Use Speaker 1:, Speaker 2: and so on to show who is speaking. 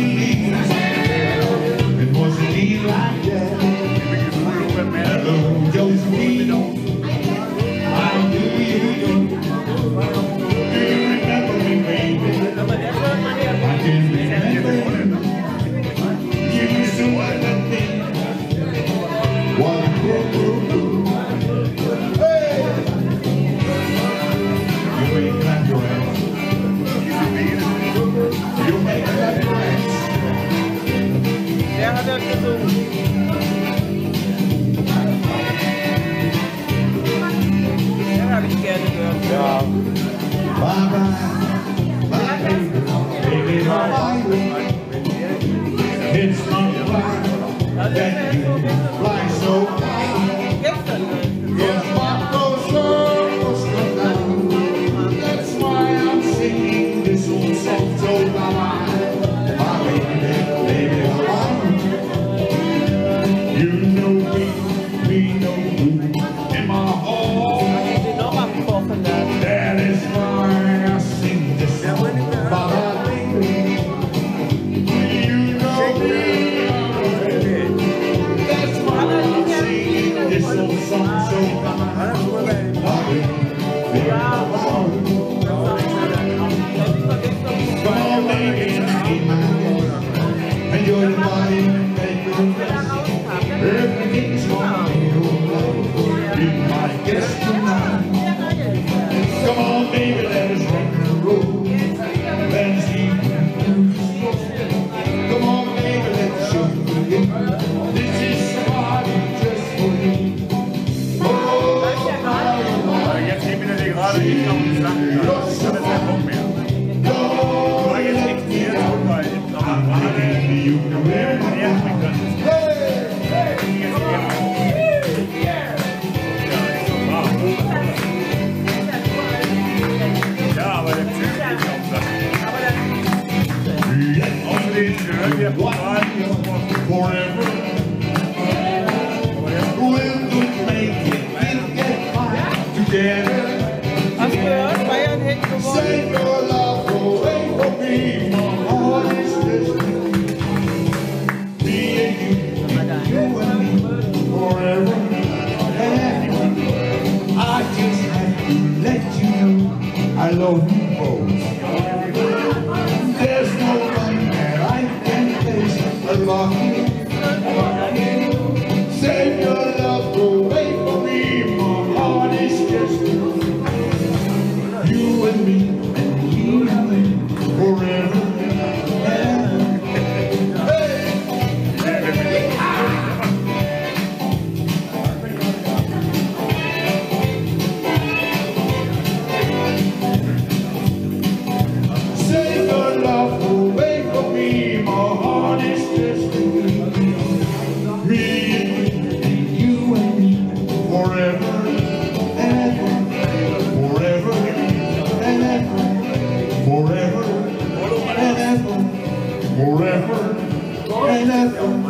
Speaker 1: me.
Speaker 2: Bye-bye.
Speaker 1: forever. We'll make it, we'll get by. Together. forever. And ever.